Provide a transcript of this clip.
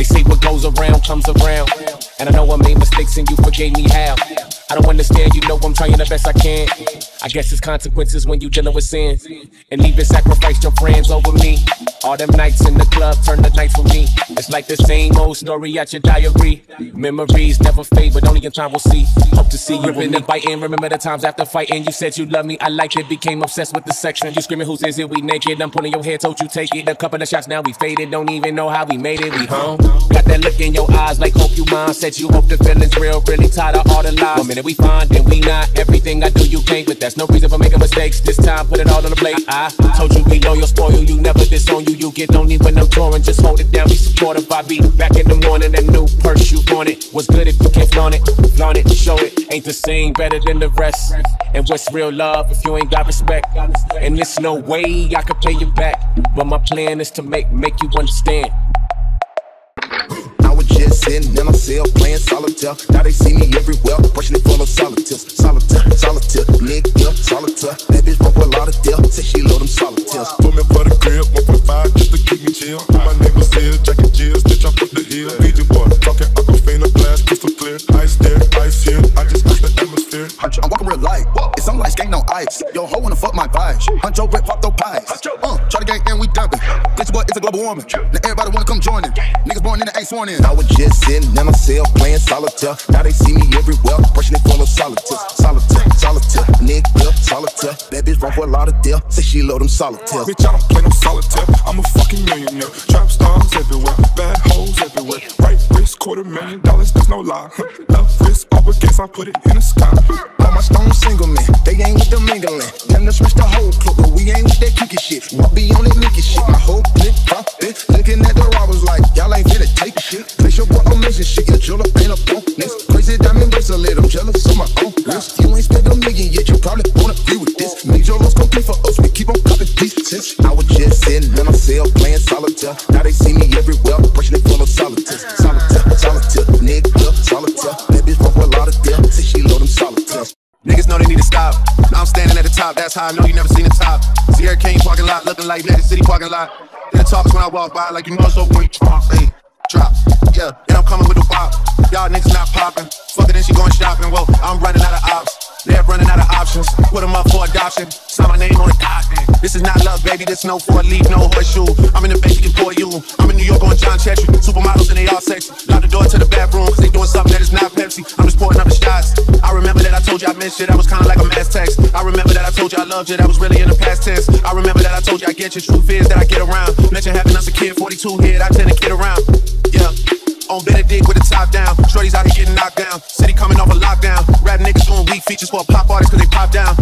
They say what goes around comes around. And I know I made mistakes and you forgave me how. I don't understand, you know I'm trying the best I can. I guess it's consequences when you dealing with sins. And even sacrifice your friends over me. All them nights in the club turn the night for me. It's like the same old story at your diary. Memories never fade, but only in time we'll see. Hope to see you in the biting. Remember the times after fighting. You said you love me, I liked it. Became obsessed with the section. You screaming, whose is it? We naked. I'm pulling your hair, told you take it. A couple of shots, now we faded. Don't even know how we made it. We home. Got that look in your eyes, like hope you mind. Said you hope the feeling's real. Really tired of all the lies. One minute we find, then we not. Everything I do, you can't. But that's no reason for making mistakes. This time, put it all on the plate. I told you be loyal, spoil you. Never disown you. You get lonely when I'm touring. Just hold it down, be supportive. I be back in the morning. That new purse you want it. Was good if you can't flaunt it. Flaunt it, show it. Ain't the same, better than the rest. And what's real love if you ain't got respect? And there's no way I could pay you back. But my plan is to make make you understand. I was just sitting in my cell playing solitaire. Now they see me everywhere, brushing it full of solitaires. Solitaire, solitaire, nigga, solitaire. That bitch broke a lot of death, she love them solitaires. Put me for the 1.5 just to keep me chill. My neighbors here, Jackie Jills, bitch, I put the hill. PJ boy, talking Aquafina glass, crystal clear. Ice there, ice here, I just got the atmosphere. I'm walking real light. It's some light skin, no ice. Yo, ho wanna fuck my vibes. Huncho rip, pop those pies. Uh, try to gang and we dumping. Bitch, boy, it's a global warming. Now everybody wanna come join in. Niggas born in the ain't sworn in. I was just sitting in my cell playing solitaire. Now they see me everywhere, brushing it full of solitaire. Solitaire, solitaire, nigga, solitaire. That bitch run for a lot of death. Say she love them solitaire. Bitch, I don't play no solitaire. I'm a fucking millionaire. Trap stars everywhere, bad hoes everywhere. Right wrist, quarter million dollars, that's no lie. Left wrist, up against, I put it in the sky. All my stones single man, they ain't with the mingling. Them to switch the whole clip, but we ain't with that kinky shit. What be on that Mickey shit? My whole clip it. Looking at the robbers like y'all in my cell playing solitaire. Now they see me everywhere, brushing it full of solitaire. Solitaire, solitaire, nigga, solitaire. That bitch fuck a lot of death, say she love them solitaires. Niggas know they need to stop. Now I'm standing at the top, that's how I know you never seen the top. Sierra Kane parking lot, looking like Magic City parking lot. In the talks when I walk by, like you know it's over when you drop. Hey, drop. Yeah, and I'm coming with the wop. Y'all niggas not popping. Fuck it, then she going shopping. Well, I'm running out options. Put them up for adoption. Sign my name on the document. This is not love, baby. This no for a leave, no horseshoe. I'm in the basic for you. I'm in New York on John Chetry. Supermodels and they all sexy. Lock the door to the bathroom, cause they doing something that is not Pepsi. I'm just pouring up the shots. I remember that I told you I missed you. That was kinda like a mass text. I remember that I told you I loved you. That was really in the past tense. I remember that I told you I get you. Truth is that I get around. Mention having us a kid, 42 hit. I tend to kid around. Yeah. On Benedict with the top down. Shorties out here getting knocked down. City coming off a lockdown. Rap niggas doing weak features for pop artists cause they pop down.